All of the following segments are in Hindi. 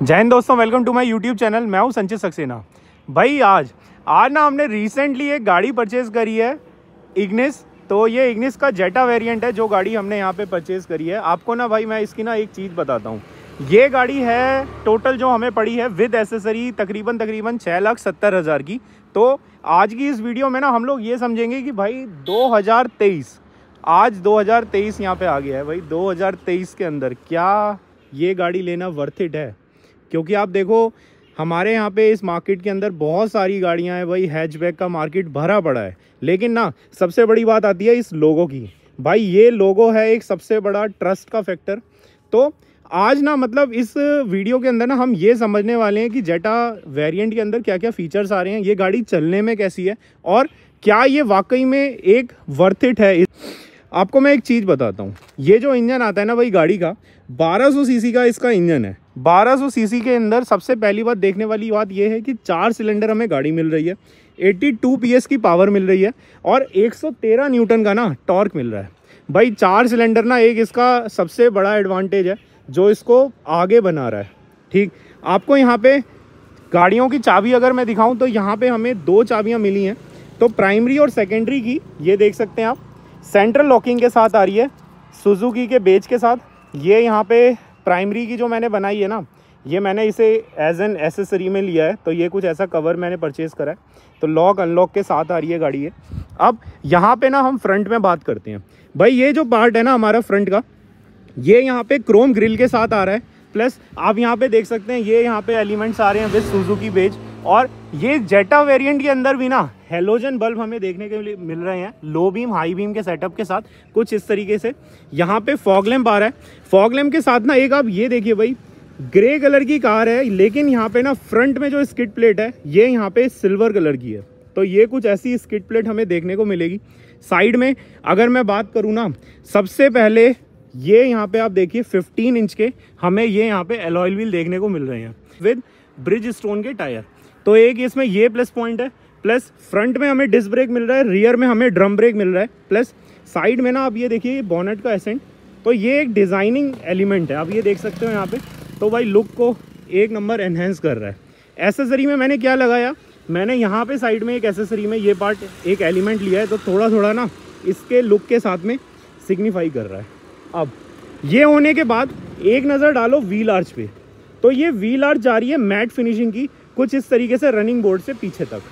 हिंद दोस्तों welcome to my YouTube channel मैं हूँ संचित सक्सेना। भाई, आज आज ना हमने रिसेंटली एक गाड़ी परचेज़ करी है इग्निस तो ये इग्निस का जेटा वेरिएंट है, जो गाड़ी हमने यहाँ पे परचेज़ करी है। आपको ना भाई, मैं इसकी ना एक चीज़ बताता हूँ। ये गाड़ी है टोटल जो हमें पड़ी है विद एसेसरी तकरीबन तकरीबन छः लाख सत्तर हज़ार की। तो आज की इस वीडियो में ना हम लोग ये समझेंगे कि भाई 2023 आज 2023 यहाँ पे आ गया है भाई। 2023 के अंदर क्या ये गाड़ी लेना वर्थ इट है? क्योंकि आप देखो, हमारे यहाँ पे इस मार्केट के अंदर बहुत सारी गाड़ियाँ हैं भाई हैचबैक का मार्केट भरा पड़ा है। लेकिन ना, सबसे बड़ी बात आती है इस लोगों की। भाई, ये लोगो है एक सबसे बड़ा ट्रस्ट का फैक्टर तो आज ना मतलब इस वीडियो के अंदर ना, हम ये समझने वाले हैं कि जेटा वेरिएंट के अंदर क्या क्या फीचर्स आ रहे हैं, ये गाड़ी चलने में कैसी है, और क्या ये वाकई में एक वर्थ इट है आपको मैं एक चीज़ बताता हूँ। ये जो इंजन आता है ना भाई गाड़ी का 1200 सीसी का इसका इंजन है। 1200 सीसी के अंदर सबसे पहली बात देखने वाली बात यह है कि चार सिलेंडर हमें गाड़ी मिल रही है 82 पीएस की पावर मिल रही है और 113 न्यूटन का ना टॉर्क मिल रहा है। भाई चार सिलेंडर ना एक इसका सबसे बड़ा एडवांटेज है, जो इसको आगे बना रहा है। ठीक? आपको यहाँ पे गाड़ियों की चाबी अगर मैं दिखाऊँ तो यहाँ पर हमें दो चाबियाँ मिली हैं। तो प्राइमरी और सेकेंडरी की, ये देख सकते हैं आप सेंट्रल लॉकिंग के साथ आ रही है, सुजुकी के बेच के साथ। ये यहाँ पे प्राइमरी की जो मैंने बनाई है ना, ये मैंने इसे एज एन एसेसरी में लिया है तो ये कुछ ऐसा कवर मैंने परचेज़ करा है। तो लॉक अनलॉक के साथ आ रही है गाड़ी ये। अब यहाँ पे ना हम फ्रंट में बात करते हैं। भाई, ये जो पार्ट है ना हमारा फ्रंट का, ये यहाँ पे क्रोम ग्रिल के साथ आ रहा है। प्लस आप यहाँ पे देख सकते हैं, ये यहाँ पे एलिमेंट्स आ रहे हैं विद सुजुकी बेज और ये जेटा वेरिएंट के अंदर भी ना हेलोजन बल्ब हमें देखने के लिए मिल रहे हैं लो बीम हाई बीम के सेटअप के साथ, कुछ इस तरीके से। यहाँ पे फॉग लैम्प आ रहा है। फॉग लैम्प के साथ ना एक आप ये देखिए भाई ग्रे कलर की कार है, लेकिन यहाँ पे ना फ्रंट में जो स्किट प्लेट है, ये यहाँ पे सिल्वर कलर की है। तो ये कुछ ऐसी स्किट प्लेट हमें देखने को मिलेगी। साइड में अगर मैं बात करूँ ना, सबसे पहले ये यहाँ पे आप देखिए 15 इंच के हमें ये यहाँ पे एलॉयल व्हील देखने को मिल रहे हैं विद ब्रिज स्टोन के टायर तो एक इसमें ये प्लस पॉइंट है प्लस फ्रंट में हमें डिस्क ब्रेक मिल रहा है रियर में हमें ड्रम ब्रेक मिल रहा है प्लस साइड में ना आप ये देखिए बॉनेट का एसेंट तो ये एक डिज़ाइनिंग एलिमेंट है, आप ये देख सकते हो यहाँ पे। तो भाई लुक को एक नंबर एनहेंस कर रहा है। एसेसरी में मैंने क्या लगाया? मैंने यहाँ पे साइड में एक एसेसरी में ये पार्ट एक एलिमेंट लिया है तो थोड़ा थोड़ा ना इसके लुक के साथ में सिग्निफाई कर रहा है। अब, ये होने के बाद एक नज़र डालो व्हील आर्च पे। तो ये व्हील आर्च जा रही है मैट फिनिशिंग की कुछ इस तरीके से रनिंग बोर्ड से पीछे तक।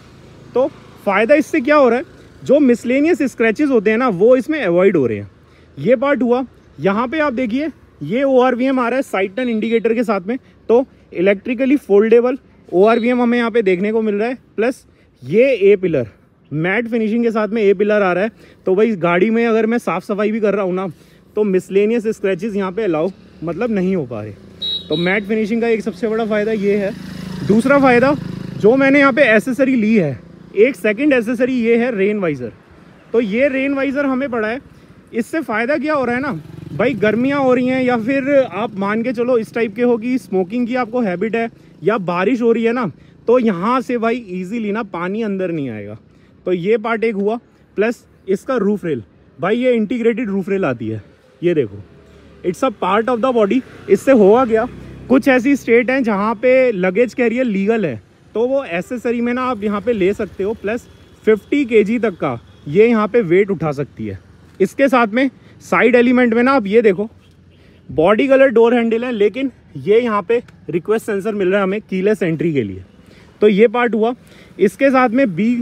तो फ़ायदा इससे क्या हो रहा है? जो मिसलेनियस स्क्रैचेस होते हैं ना, वो इसमें अवॉइड हो रहे हैं। ये पार्ट हुआ। यहाँ पे आप देखिए, ये ओ आर वी एम आ रहा है साइड टन इंडिकेटर के साथ में। तो electrically foldable O R V M हमें यहाँ पे देखने को मिल रहा है। प्लस ये ए पिलर मैट फिनिशिंग के साथ में ए पिलर आ रहा है। तो भाई, गाड़ी में अगर मैं साफ़ सफ़ाई भी कर रहा हूँ ना तो मिसलेनियस स्क्रैचेस यहाँ पे अलाउ मतलब नहीं हो पा रहे। तो मैट फिनिशिंग का एक सबसे बड़ा फ़ायदा ये है दूसरा फ़ायदा, जो मैंने यहाँ पे एसेसरी ली है, एक सेकंड एसेसरी ये है रेन वाइज़र तो ये रेन वाइज़र हमें पड़ा है। इससे फ़ायदा क्या हो रहा है ना? भाई गर्मियाँ हो रही हैं या फिर आप मान के चलो इस टाइप के हो कि स्मोकिंग की आपको हैबिट है या बारिश हो रही है ना तो यहाँ से भाई इजीली ना पानी अंदर नहीं आएगा। तो ये पार्ट एक हुआ प्लस इसका रूफ रेल भाई ये इंटीग्रेटेड रूफ रेल आती है। ये देखो it's a part of the body इससे होगा क्या? कुछ ऐसी स्टेट हैं जहाँ पे लगेज कैरियर लीगल है। तो वो एसेसरी में ना आप यहाँ पे ले सकते हो प्लस 50 के तक का ये यहाँ पे वेट उठा सकती है। इसके साथ में साइड एलिमेंट में ना आप ये देखो बॉडी कलर डोर हैंडल है, लेकिन ये यहाँ पे रिक्वेस्ट सेंसर मिल रहा है हमें कीलेस एंट्री के लिए। तो ये पार्ट हुआ। इसके साथ में बी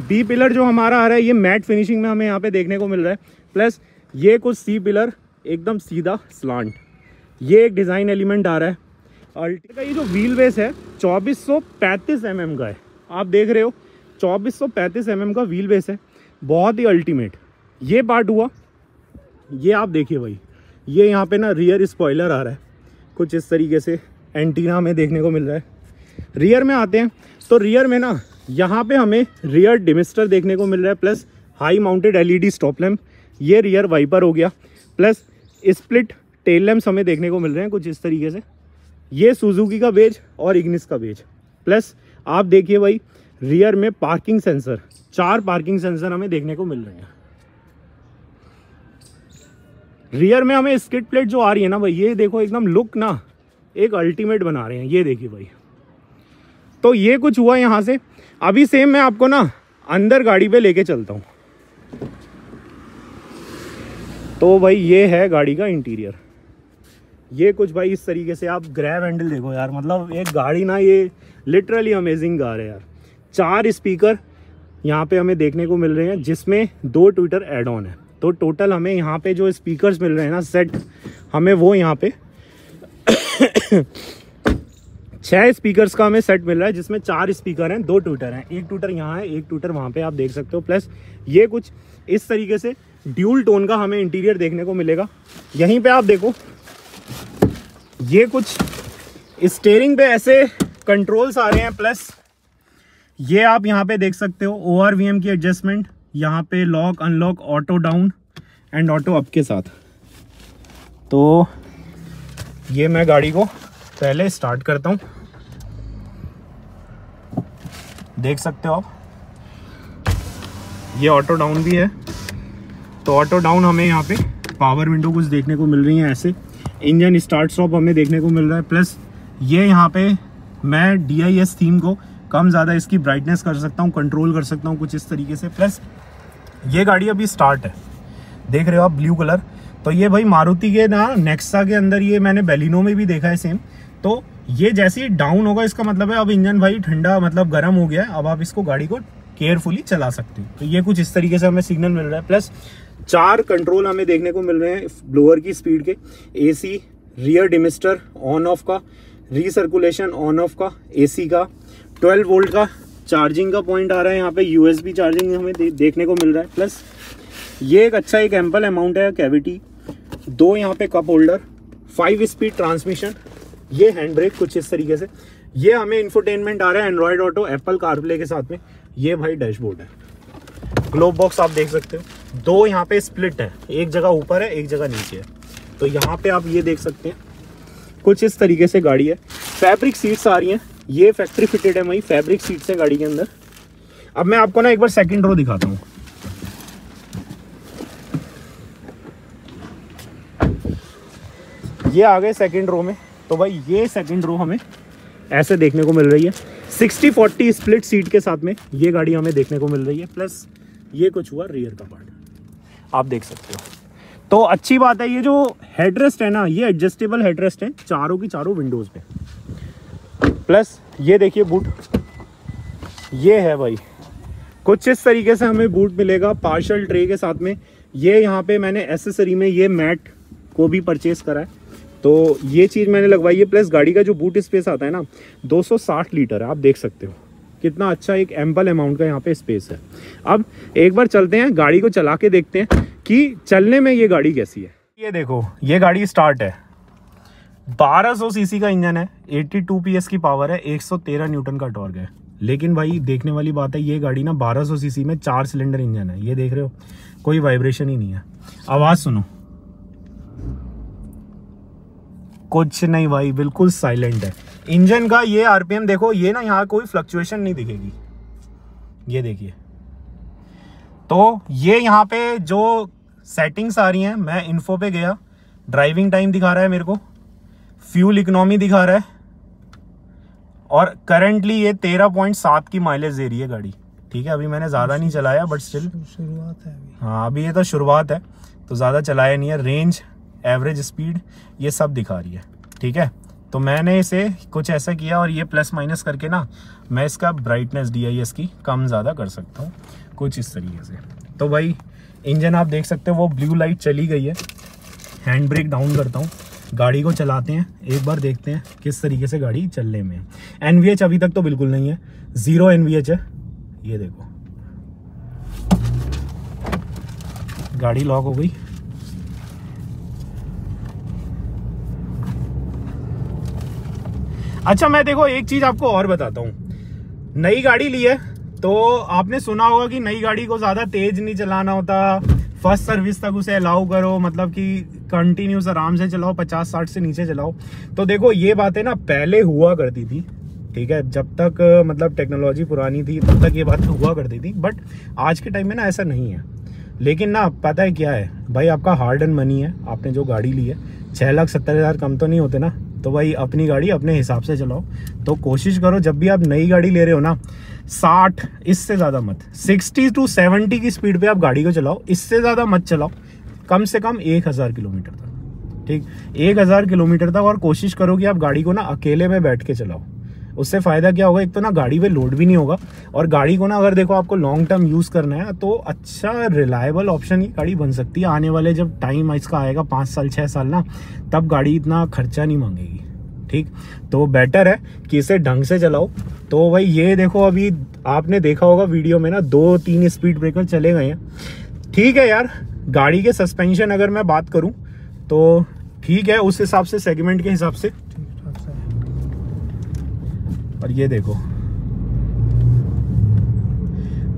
बी पिलर जो हमारा आ रहा है, ये मैट फिनिशिंग में हमें यहाँ पे देखने को मिल रहा है। प्लस ये कुछ सी पिलर एकदम सीधा स्लांट ये एक डिज़ाइन एलिमेंट आ रहा है। अल्टी का ये जो व्हील बेस है, चौबीस 2435 mm का है। आप देख रहे हो, चौबीस 2435 mm का व्हील बेस है। बहुत ही अल्टीमेट ये पार्ट हुआ। ये आप देखिए भाई। ये यहाँ पे ना रियर स्पॉइलर आ रहा है। कुछ इस तरीके से एंटीना में देखने को मिल रहा है। रियर में आते हैं। तो रियर में ना, यहाँ पे हमें रियर डिमिस्टर देखने को मिल रहा है plus high mounted LED stop lamp ये रियर वाइपर हो गया। प्लस स्प्लिट टेल लैम्प्स हमें देखने को मिल रहे हैं कुछ इस तरीके से। ये सुजुकी का बेज और इग्निस का बेज प्लस आप देखिए भाई रियर में पार्किंग सेंसर चार पार्किंग सेंसर हमें देखने को मिल रहे हैं। रियर में हमें स्किट प्लेट जो आ रही है ना भाई, ये देखो एकदम लुक ना, एक अल्टीमेट बना रहे हैं। ये देखिए भाई। तो ये कुछ हुआ यहाँ से। अभी सेम मैं आपको ना अंदर गाड़ी पे लेके चलता हूँ। तो भाई, ये है गाड़ी का इंटीरियर ये कुछ भाई इस तरीके से आप ग्रैब हैंडल देखो यार मतलब एक गाड़ी ना ये लिटरली अमेजिंग कार है यार। चार स्पीकर यहाँ पे हमें देखने को मिल रहे हैं, जिसमें दो ट्विटर एड ऑन है। तो टोटल हमें यहाँ पे जो स्पीकर्स मिल रहे हैं ना सेट हमें वो यहाँ पे छह स्पीकर्स का हमें सेट मिल रहा है, जिसमें चार स्पीकर हैं, दो ट्विटर हैं। एक ट्विटर यहाँ है, एक ट्विटर वहाँ पे आप देख सकते हो। प्लस ये कुछ इस तरीके से ड्यूल टोन का हमें इंटीरियर देखने को मिलेगा। यहीं पे आप देखो ये कुछ स्टेयरिंग पे ऐसे कंट्रोल्स आ रहे हैं प्लस ये आप यहाँ पे देख सकते हो ओ आर वी एम की एडजस्टमेंट यहाँ पे lock unlock auto down and auto up के साथ। तो ये मैं गाड़ी को पहले स्टार्ट करता हूँ। देख सकते हो आप, ये ऑटो डाउन भी है। तो ऑटो डाउन हमें यहाँ पे पावर विंडो कुछ देखने को मिल रही है ऐसे। इंजन स्टार्ट स्टॉप हमें देखने को मिल रहा है। प्लस ये यहाँ पे मैं डी आई एस थीम को कम ज़्यादा इसकी ब्राइटनेस कर सकता हूँ कंट्रोल कर सकता हूँ कुछ इस तरीके से। प्लस ये गाड़ी अभी स्टार्ट है। देख रहे हो आप ब्लू कलर तो ये भाई मारुति के ना नेक्सा के अंदर ये मैंने बेलिनो में भी देखा है सेम तो ये जैसे ही डाउन होगा, इसका मतलब है अब इंजन भाई ठंडा मतलब गर्म हो गया है। अब आप इसको गाड़ी को केयरफुली चला सकते हो। तो ये कुछ इस तरीके से हमें सिग्नल मिल रहा है। प्लस चार कंट्रोल हमें देखने को मिल रहे हैं ब्लोअर की स्पीड के। AC rear demister on off का रीसर्कुलेशन ऑन ऑफ़ का एसी का 12 वोल्ट का चार्जिंग का पॉइंट आ रहा है। यहाँ पे यूएसबी चार्जिंग हमें दे, देखने को मिल रहा है। प्लस ये एक अच्छा एक एम्पल अमाउंट है कैविटी दो यहाँ पे cup holder five speed transmission ये हैंड ब्रेक कुछ इस तरीके से। ये हमें इंफोटेनमेंट आ रहा है एंड्रॉयड ऑटो एप्पल कारप्ले के साथ में। ये भाई डैशबोर्ड है। ग्लोब बॉक्स आप देख सकते हो। दो यहाँ पे स्प्लिट है। एक जगह ऊपर है, एक जगह नीचे है। तो यहाँ पे आप ये देख सकते हैं, कुछ इस तरीके से गाड़ी है। फैब्रिक सीट्स आ रही हैं। ये फैक्ट्री फिटेड है वही फैब्रिक सीट्स है गाड़ी के अंदर। अब मैं आपको ना एक बार सेकंड रो दिखाता हूँ। ये आ गए सेकंड रो में। तो भाई ये सेकंड रो हमें ऐसे देखने को मिल रही है। 60 40 स्प्लिट सीट के साथ में ये गाड़ी हमें देखने को मिल रही है। प्लस ये कुछ हुआ रियर का पार्ट आप देख सकते हो। तो अच्छी बात है, ये जो हेडरेस्ट है ना, ये एडजस्टेबल हेडरेस्ट है, चारों की चारों विंडोज़ पे। प्लस ये देखिए बूट ये है भाई। कुछ इस तरीके से हमें बूट मिलेगा पार्शल ट्रे के साथ में। ये यहाँ पे मैंने एसेसरी में ये मैट को भी परचेज करा है। तो ये चीज़ मैंने लगवाई है प्लस गाड़ी का जो बूट स्पेस आता है ना 260 लीटर है, आप देख सकते हो। कितना अच्छा एक एम्पल अमाउंट का यहाँ पे स्पेस है। अब एक बार चलते हैं, गाड़ी को चला के देखते हैं कि चलने में ये गाड़ी कैसी है। ये देखो, ये गाड़ी स्टार्ट है। 1200 सीसी का इंजन है 82 पीएस की पावर है 113 न्यूटन का टॉर्क है। लेकिन भाई, देखने वाली बात है, ये गाड़ी ना 1200 सीसी में चार सिलेंडर इंजन है। ये देख रहे हो, कोई वाइब्रेशन ही नहीं है। आवाज़ सुनो। कुछ नहीं भाई, बिल्कुल साइलेंट है। इंजन का ये आरपीएम देखो ये ना यहाँ कोई फ्लक्चुएशन नहीं दिखेगी। ये देखिए। तो ये यहाँ पे जो सेटिंग्स आ रही हैं मैं इन्फो पे गया। ड्राइविंग टाइम दिखा रहा है मेरे को। फ्यूल इकोनॉमी दिखा रहा है। और करंटली ये तेरह पॉइंट सात की माइलेज दे रही है गाड़ी। ठीक है अभी मैंने ज़्यादा नहीं चलाया बट स्टिल शुरुआत है अभी। हाँ अभी ये तो शुरुआत है तो ज़्यादा चलाया नहीं है। रेंज एवरेज स्पीड ये सब दिखा रही है। ठीक है? तो मैंने इसे कुछ ऐसा किया और ये प्लस माइनस करके ना, मैं इसका ब्राइटनेस डी की कम ज़्यादा कर सकता हूँ, कुछ इस तरीके से। तो भाई इंजन आप देख सकते हो, वो ब्लू लाइट चली गई है। हैंड ब्रेक डाउन करता हूँ। गाड़ी को चलाते हैं, एक बार देखते हैं किस तरीके से गाड़ी चलने में एनवीएच अभी तक तो बिल्कुल नहीं है ज़ीरो एनवीएच है। ये देखो। गाड़ी लॉक हो गई। अच्छा मैं देखो, एक चीज़ आपको और बताता हूँ। नई गाड़ी ली है तो आपने सुना होगा कि नई गाड़ी को ज़्यादा तेज नहीं चलाना होता। फ़र्स्ट सर्विस तक उसे अलाउ करो मतलब कि कंटिन्यूस आराम से चलाओ, पचास, साठ से नीचे चलाओ। तो देखो, ये बातें ना पहले हुआ करती थी, ठीक है? जब तक मतलब टेक्नोलॉजी पुरानी थी, तब तक ये बात हुआ करती थी। बट आज के टाइम में ना ऐसा नहीं है। लेकिन ना, पता है क्या है? भाई, आपका हार्ड एंड मनी है, आपने जो गाड़ी ली है छः लाख सत्तर हज़ार कम तो नहीं होते ना? तो भाई, अपनी गाड़ी अपने हिसाब से चलाओ। तो कोशिश करो, जब भी आप नई गाड़ी ले रहे हो ना, साठ, इससे ज़्यादा मत। सिक्सटी टू सेवेंटी की स्पीड पे आप गाड़ी को चलाओ, इससे ज़्यादा मत चलाओ। कम से कम एक हज़ार किलोमीटर तक, ठीक? एक हज़ार किलोमीटर तक और कोशिश करो कि आप गाड़ी को ना अकेले में बैठ के चलाओ। उससे फ़ायदा क्या होगा? एक तो ना गाड़ी पे लोड भी नहीं होगा और गाड़ी को ना अगर देखो आपको लॉन्ग टर्म यूज़ करना है तो अच्छा रिलायबल ऑप्शन ये गाड़ी बन सकती है। आने वाले जब टाइम इसका आएगा पाँच साल छः साल ना, तब गाड़ी इतना खर्चा नहीं मांगेगी, ठीक? तो बेटर है कि इसे ढंग से चलाओ। तो भाई ये देखो, अभी आपने देखा होगा वीडियो में ना दो तीन स्पीड ब्रेकर चले गए हैं। ठीक है यार, गाड़ी के सस्पेंशन अगर मैं बात करूँ तो ठीक है, उस हिसाब से सेगमेंट के हिसाब से। और ये देखो।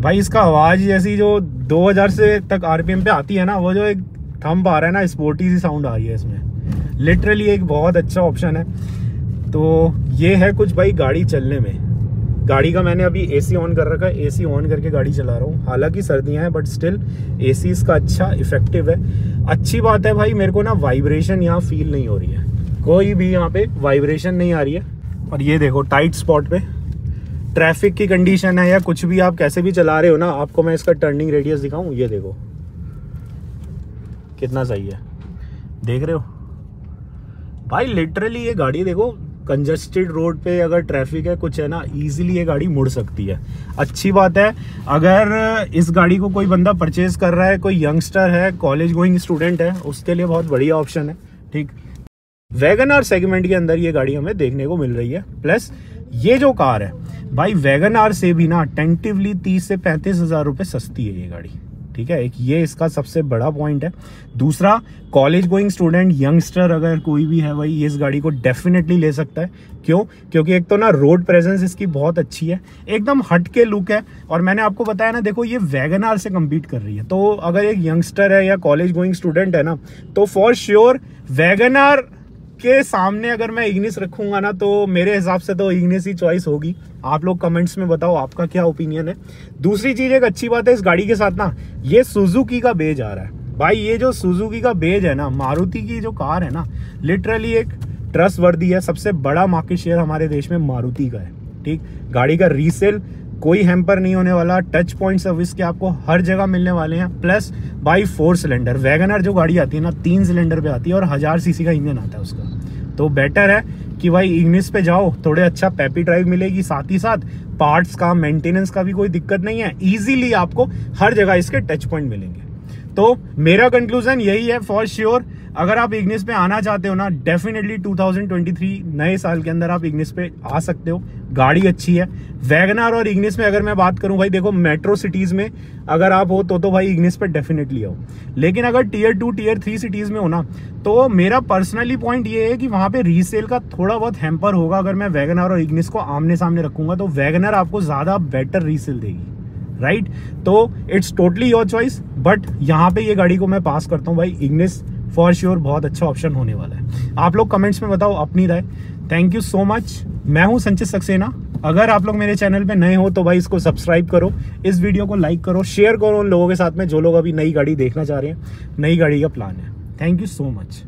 भाई, इसका आवाज़ जैसी जो 2000 से तक आरपीएम पे आती है ना, वो जो एक थंब आ रहा है ना स्पोर्टी सी साउंड आ रही है इसमें। लिटरली एक बहुत अच्छा ऑप्शन है। तो ये है कुछ भाई गाड़ी चलने में। गाड़ी का मैंने अभी एसी ऑन कर रखा है। एसी ऑन करके गाड़ी चला रहा हूँ। हालाँकि सर्दियाँ हैं बट स्टिल एसी इसका अच्छा इफ़ेक्टिव है। अच्छी बात है भाई, मेरे को ना वाइब्रेशन यहाँ फील नहीं हो रही है। कोई भी यहाँ पे वाइब्रेशन नहीं आ रही है। और ये देखो टाइट स्पॉट पे। ट्रैफ़िक की कंडीशन है या कुछ भी आप कैसे भी चला रहे हो ना, आपको मैं इसका टर्निंग रेडियस दिखाऊँ? ये देखो। कितना सही है। देख रहे हो? भाई लिटरली ये गाड़ी देखो कंजस्टेड रोड पे अगर ट्रैफ़िक है, कुछ है ना इजीली ये गाड़ी मुड़ सकती है। अच्छी बात है, अगर इस गाड़ी को कोई बंदा परचेज कर रहा है, कोई यंगस्टर है कॉलेज गोइंग स्टूडेंट है, उसके लिए बहुत बढ़िया ऑप्शन है, ठीक? वैगन आर सेगमेंट के अंदर ये गाड़ी हमें देखने को मिल रही है प्लस ये जो कार है, भाई वैगन आर से भी ना टेंटिवली तीस से पैंतीस हज़ार रुपए सस्ती है ये गाड़ी, ठीक है? एक ये इसका सबसे बड़ा पॉइंट है। दूसरा कॉलेज गोइंग स्टूडेंट यंगस्टर अगर कोई भी है भाई, इस गाड़ी को डेफिनेटली ले सकता है। क्यों? क्योंकि एक तो ना रोड प्रेजेंस इसकी बहुत अच्छी है, एकदम हट के लुक है। और मैंने आपको बताया ना, देखो ये वैगन आर से कम्पीट कर रही है। तो अगर एक यंगस्टर है या कॉलेज गोइंग स्टूडेंट है ना तो फॉर श्योर वैगन आर के सामने अगर मैं इग्निस रखूँगा ना तो मेरे हिसाब से तो इग्निस ही चॉइस होगी। आप लोग कमेंट्स में बताओ, आपका क्या ओपिनियन है? दूसरी चीज़, एक अच्छी बात है इस गाड़ी के साथ ना, ये सुजुकी का बेज आ रहा है। भाई, ये जो सुजुकी का बेज है ना मारुति की जो कार है ना लिटरली एक ट्रस्ट वर्दी है। सबसे बड़ा मार्केट शेयर हमारे देश में मारुति का है, ठीक? गाड़ी का रीसेल कोई हेम्पर नहीं होने वाला टच पॉइंट सर्विस के आपको हर जगह मिलने वाले हैं plus by four cylinder Wagon R जो गाड़ी आती है ना, तीन सिलेंडर पे आती है और हज़ार सीसी का इंजन आता है उसका। तो बेटर है कि भाई इग्निस पे जाओ, थोड़े अच्छा पैपी ड्राइव मिलेगी, साथ ही साथ पार्ट्स का मेंटेनेंस का भी कोई दिक्कत नहीं है। इजीली आपको हर जगह इसके टच पॉइंट मिलेंगे। तो मेरा कंक्लूजन यही है फॉर श्योर अगर आप इग्निस पे आना चाहते हो ना डेफिनेटली 2023 नए साल के अंदर आप इग्निस पे आ सकते हो। गाड़ी अच्छी है। वैगनार और इग्निस में अगर मैं बात करूँ, भाई देखो मेट्रो सिटीज़ में अगर आप हो तो तो भाई इग्निस पे डेफिनेटली आओ। लेकिन अगर tier two tier three cities में हो ना तो मेरा पर्सनली पॉइंट ये है कि वहाँ पे रीसेल का थोड़ा बहुत हैम्पर होगा अगर मैं वैगनार और इग्निस को आमने सामने रखूँगा तो वैगनर आपको ज़्यादा बेटर रीसेल देगी। Right right? तो it's totally your choice but यहाँ पे ये गाड़ी को मैं पास करता हूँ, भाई। इग्निस फॉर श्योर बहुत अच्छा ऑप्शन होने वाला है। आप लोग कमेंट्स में बताओ अपनी राय। थैंक यू सो मच मैं हूँ संचित सक्सेना। अगर आप लोग मेरे चैनल पे नए हो तो भाई इसको सब्सक्राइब करो। इस वीडियो को लाइक करो। शेयर करो उन लोगों के साथ में, जो लोग अभी नई गाड़ी देखना चाह रहे हैं। नई गाड़ी का प्लान है। Thank you so much